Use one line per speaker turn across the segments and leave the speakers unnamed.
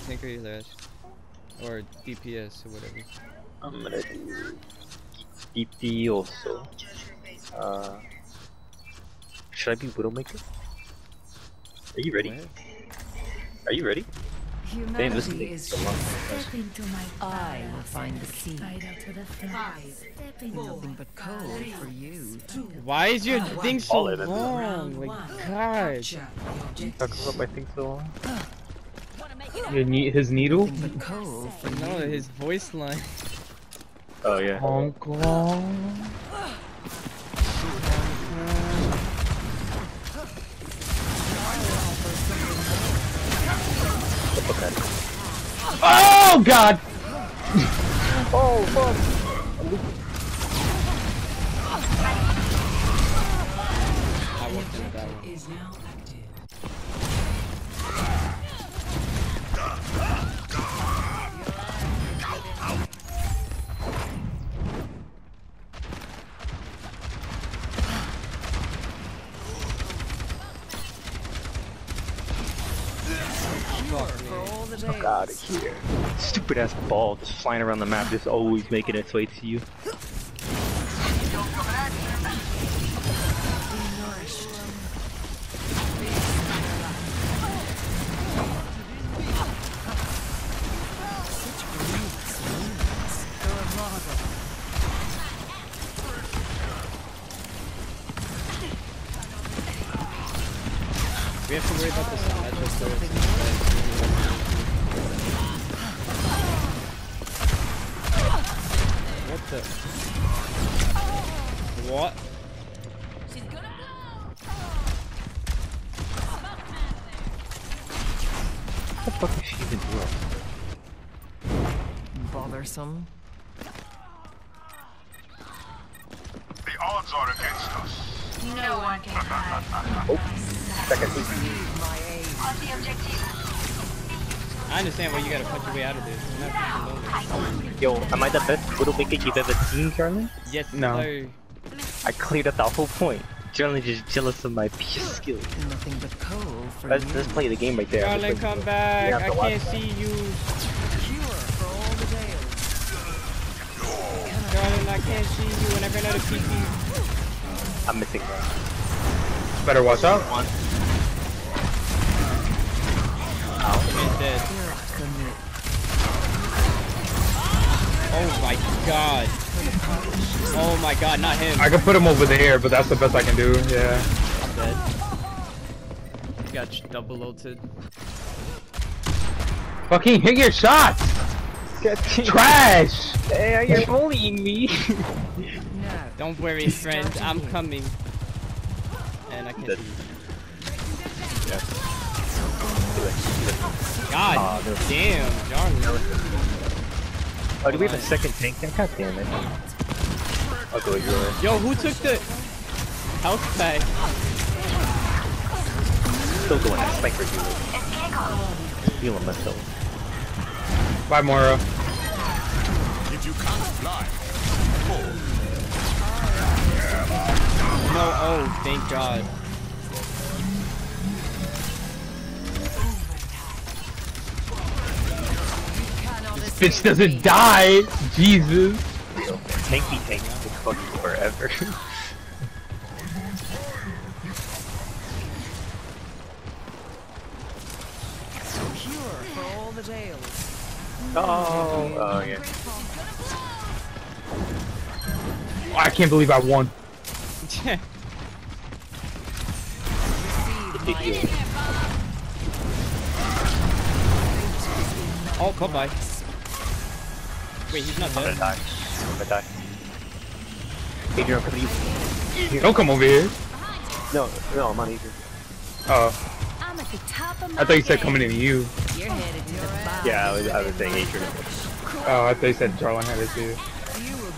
do tank or Thrash? Or DPS or whatever.
I'm gonna do DP also. Uh, should I be Widowmaker? Are you ready?
What?
Are you ready? Damn, this
Humanity
is
is
so long.
Step into my
I will find the seed.
Spider to the flames. Step into
Nothing but cold for you.
Why is your thing so
All in it.
long? Like, God.
Talk about my thing so long.
Your ne his needle?
Nothing but cold for
No, his voice line.
Oh yeah.
Honk long.
Look.
Oh god!
Oh fuck!
I walked into that one.
Fuck out of here. Stupid ass ball just flying around the map, just always making its way to you.
We have to worry about the this Symmetra first. What the? What?
What the fuck is she even doing?
Bothersome.
The odds are against us.
No one can hide.
Oh, second week.
I understand why you gotta punch your way out of this. You're not fucking lonely.
Yo, am I the best little Widowmaker you've ever seen, Charlie?
Yes,
No.
sir.
I cleared up that whole point. Charlie just jealous of my pure skill.
Nothing but cold for
Let's, let's play the game right there.
Darling, come back. I can't see you.
Cure for all the dales.
Darling, I can't see you. And I ran out of PP.
I'm missing one.
Better watch out.
One.
Man's dead.
Here.
Oh my god. Oh my god, not him.
I can put him over there, but that's the best I can do. Yeah.
I'm dead. Got sh- double ulted.
Fucking hit your shots! Trash!
Hey, you're bullying me.
No.
Don't worry, friend. I'm coming. And I can't
Dead.
See you.
Yeah. Do it. Do it.
God ah,
Aw, no.
damn, Jarly.
Oh, do we have a second tank there? God damn it. I'll go your way.
Yo, who took the health pack?
Still going at sniper dude. Healing myself.
Bye, Mora.
If you can't fly,
No, oh, thank God.
Bitch doesn't die! Jesus!
Tanky tank will fuck you forever.
Cure for all
oh, oh yeah.
Oh, I can't believe I won.
Big
oh, come by. Wait, he's not
I'm gonna die. I'm gonna die. Adrian, come to you.
Don't come over here.
No, no, I'm on Adrian.
Oh,
I'm at the top of my
I thought you said coming into you.
You're headed to the bottom.
Yeah, I was, I was saying Adrian.
Oh, I thought you said Jarlin had it too.
You will.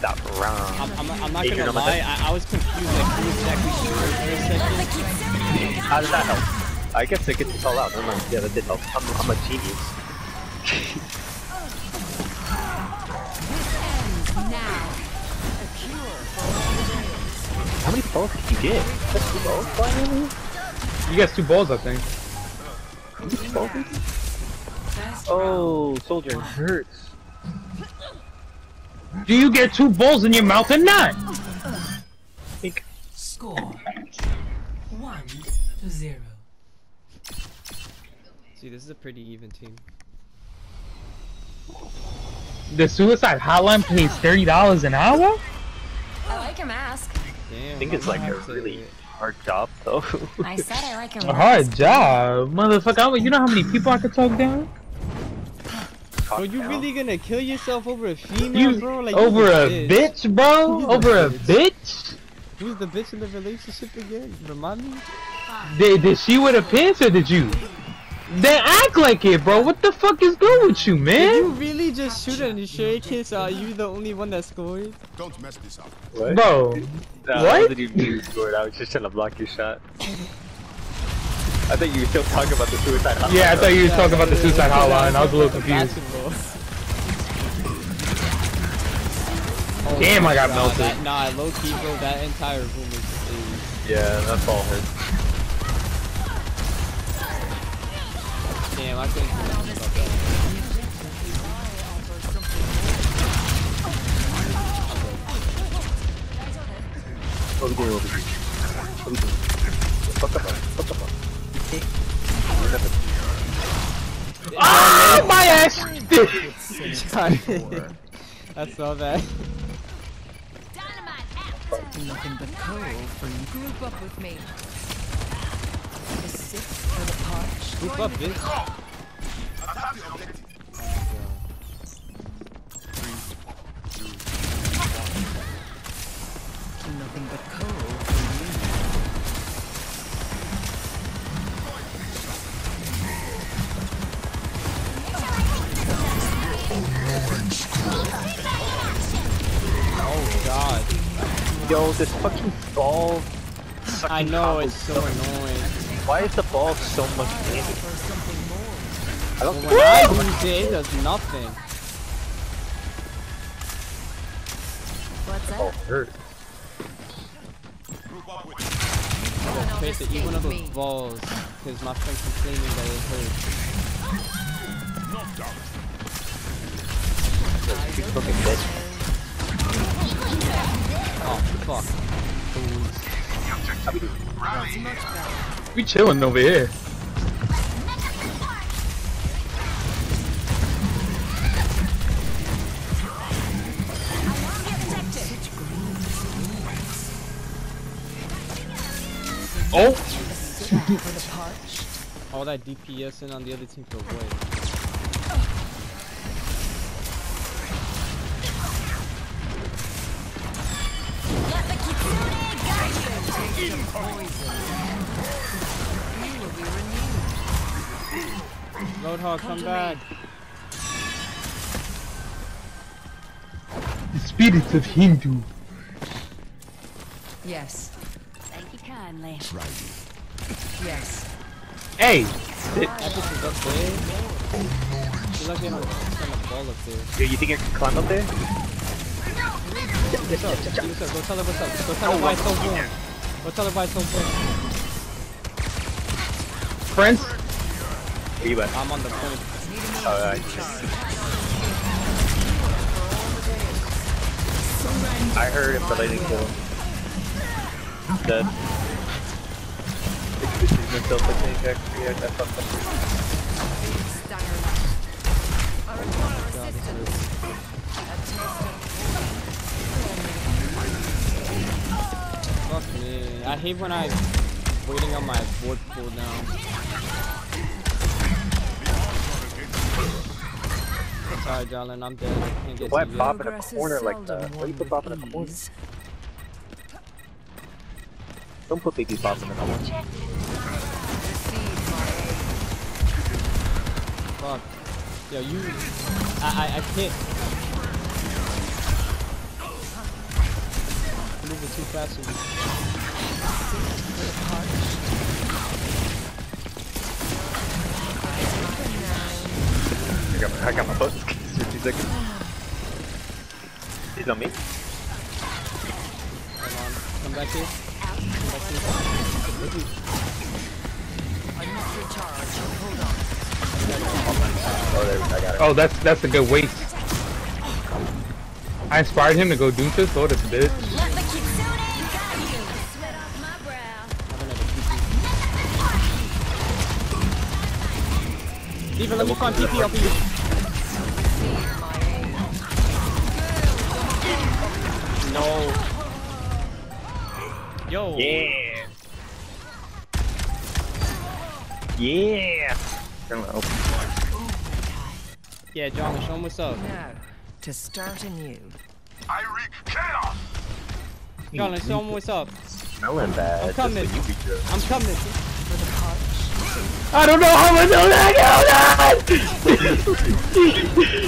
Stop wrong.
I'm, I'm, I'm not
Adrian,
gonna lie, I, I was confused like who exactly she was for a second.
How did that help? I guess it gets us all out. Never mind. Yeah, that did help. I'm, I'm a genius.
Now,
How many balls did you get? That's two balls finally?
You got two balls, I think.
Oh, soldier hurts.
Do you get two balls in your mouth or not?
Score one to zero.
See, this is a pretty even team.
The suicide hotline pays thirty dollars an hour.
I like your mask.
Damn.
I think it's like a really hard job though.
I said I like your
A
mask.
hard job, motherfucker. You know how many people I could talk down?
Are you really gonna kill yourself over a female,
You
bro? Like
over a bitch, bro?
You
Over a
bitch.
bitch?
Who's the bitch in the relationship again? Remind me.
Did, did she wear the pants or did you? They act like it, bro. What the fuck is good with you, man?
Did
man?
you really just shoot and you share kiss? Are you the only one that scored?
Don't mess this up.
what?
Bro,
Nah,
What?
I wasn't even being scored. I was just trying to block your shot. I thought you were still talking about the suicide hotline.
yeah, I thought you were talking about the suicide
yeah,
hotline. I was a little confused.
basketball.
Damn, I got
Nah,
melted.
that- Nah, low key, bro. That entire room is just a.
Yeah, that ball hurt.
Damn, I couldn't do nothing about that.
We doing over here? We doing? Fuck up, fuck up.
Ah, my ass!
I saw that.
Nothing but coal for you.
Group up with me.
The sick for the parched.
Group up, bitch. God.
This fucking ball.
I know it's so annoying.
Why is the ball so much damage? I don't
When I use it, it does nothing.
What's
Oh,
up?
hurt.
Group up with
Trace to eat one of those balls, because my friend complaining that it hurts.
knocked out.
Fucking bitch.
Oh, fuck.
We chilling over here. Oh,
For the parched.
All that DPS in on the other team for what? Roadhog, come back.
the spirits of Hindu.
Yes.
Thank you kindly.
Yes.
Hey,
That bitch is up there. She's like getting a, getting a ball up there.
Yo, you think I can climb up there?
What's up? What's up? Go tell her what's up. Go tell her why it's so warm. Go tell her why it's so warm.
friends.
Where you at?
I'm on the point.
Alright. I heard him, but I didn't kill him. He's dead. This is myself like me, Jack. Yeah, I fucked up.
I hate when I'm waiting on my board cooldown. Sorry, darling, I'm dead. I can't get
Why
you.
pop in a corner like that? Why you put Bob in a corner? Don't put baby Bob in the corner.
Fuck. Yo, you. I, I, I can't. Moving too fast.
I got my, I got my foot. 50 seconds. He's on me.
Hold on. Come back here. Come back here.
charge. Hold on.
Oh, there, I got it.
Oh, that's that's a good waste. I inspired him to go do this. Oh, this bitch.
Steven, let me find PP up you. No. Yo.
Yeah. Yeah. Hello.
Yeah, John, show him what's up.
Now, to start anew.
I wreak chaos.
John, let's show him what's up.
Smelling bad.
I'm coming.
Just like you.
I'm coming.
I don't know how much of that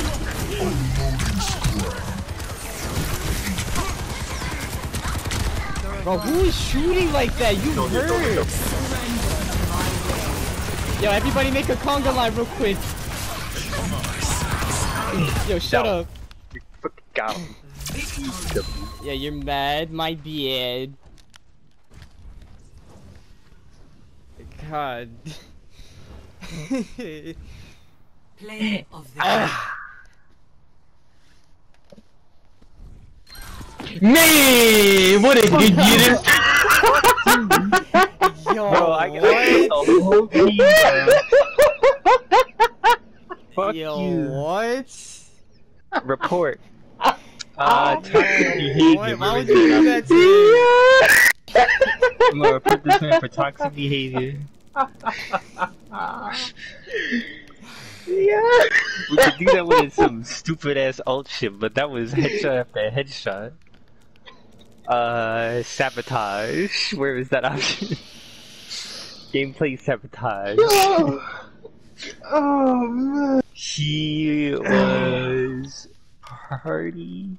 Bro, who is shooting like that? You
Don't hit, don't hit,
heard. Yo, everybody make a conga line real quick. Yo, shut
No.
up.
You fucking got him.
Yeah, you're mad. My bad. God.
Play of the
Man, what a good unit.
Yo,
Bro, I got
what?
the whole team, bro. Fuck
Yo,
you.
what?
Report. Uh, toxic behavior.
Why, why
Where
would you do that to me?
I'm gonna report this man for toxic behavior.
yeah.
We could do that with some stupid ass alt shit, but that was headshot after headshot. Uh, sabotage. Where is that option? Gameplay sabotage.
Oh man.
He was party